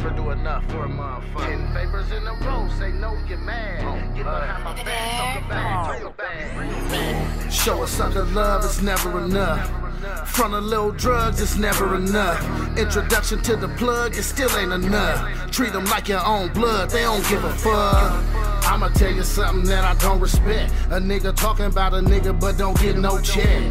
motherfucker. Ten favors in a row, say no, get mad. Oh, get behind uh, my back, talk about, talk about. Show a sucker love, it's never enough. Front of little drugs, it's never enough. Introduction to the plug, it still ain't enough. Treat them like your own blood, they don't give a fuck. I'ma tell you something that I don't respect. A nigga talking about a nigga but don't get no check.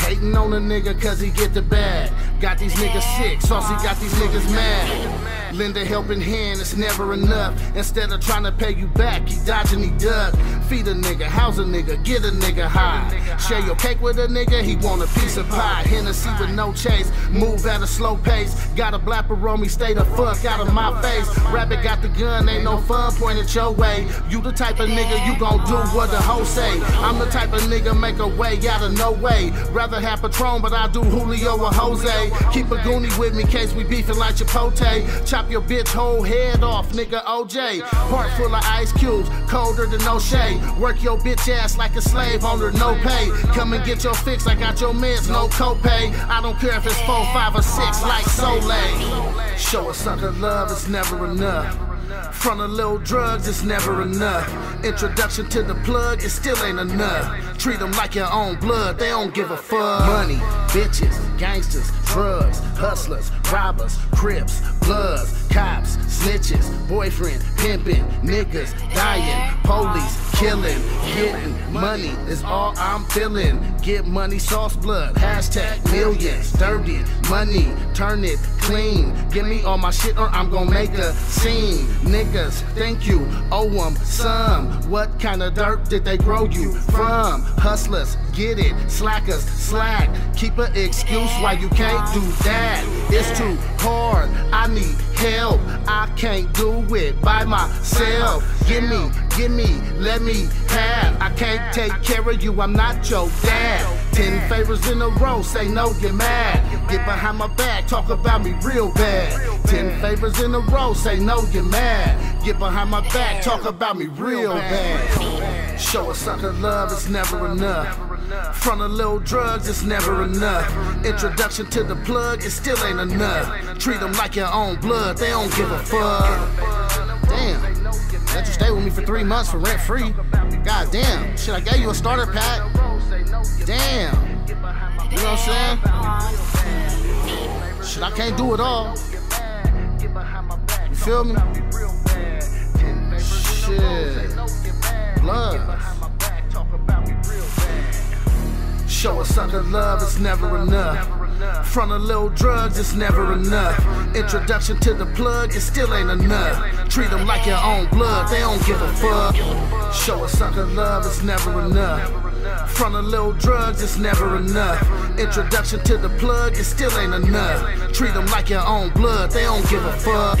Hating on a nigga cause he get the bag. Got these niggas sick, Saucy got these niggas mad. Lend a helping hand, it's never enough. Instead of trying to pay you back, he dodging, he duck. Feed a nigga, house a nigga, get a nigga high. Share your cake with a nigga, he want a piece of pie. Hennessy with no chase, move at a slow pace. Got a blapper on me, stay the fuck out of my face. Rabbit got the gun, ain't no fun point pointed your way. You the type of nigga, you gon' do what the hoe say. I'm the type of nigga, make a way out of no way. Rather have Patron, but I do Julio or Jose. Keep a goonie with me, case we beefing like Chipotle. Chop your bitch whole head off, nigga OJ. Heart full of ice cubes, colder than no shade. Work your bitch ass like a slave owner, no pay. Come and get your fix, I got your meds, no copay. I don't care if it's four, five, or six, like Soleil. Show a sucker love, it's never enough. Front of little drugs, it's never enough. Introduction to the plug, it still ain't enough. Treat them like your own blood, they don't give a fuck. Money, bitches, gangsters, drugs, hustlers, robbers, crips, bloods, cops, snitches, boyfriend, pimping, niggas, dying, police, killing, getting money is all I'm feeling. Get money, sauce blood, hashtag millions, dirty money, turn it clean. Give me all my shit or I'm gonna make a scene. Niggas, thank you, owe them some. What kind of dirt did they grow you from? Hustlers, get it, slackers, slack. Keep an excuse why you can't do that. It's too hard, I need help. I can't do it by myself. Give me, give me, let me have. I can't take care of you, I'm not your dad. Ten favors in a row, say no, get mad. Get behind my back, talk about me real bad. Ten favors in a row, say no, get mad. Get behind my back, talk about me real bad. Show a sucker love, it's never enough. Front of little drugs, it's never enough. Introduction to the plug, it still ain't enough. Treat them like your own blood, they don't give a fuck. Let you stay with me for three months for rent free. God damn, shit, I gave you a starter pack. Damn, you know what I'm saying? Shit, I can't do it all. You feel me? Shit, blood. Show a sucker love, it's never enough. Front of little drugs, it's never enough. Introduction to the plug, it still ain't enough. Treat them like your own blood, they don't give a fuck. Show a sucker love, it's never enough. Front of little drugs, it's never enough. Introduction to the plug, it still ain't enough. Treat them like your own blood, they don't give a fuck.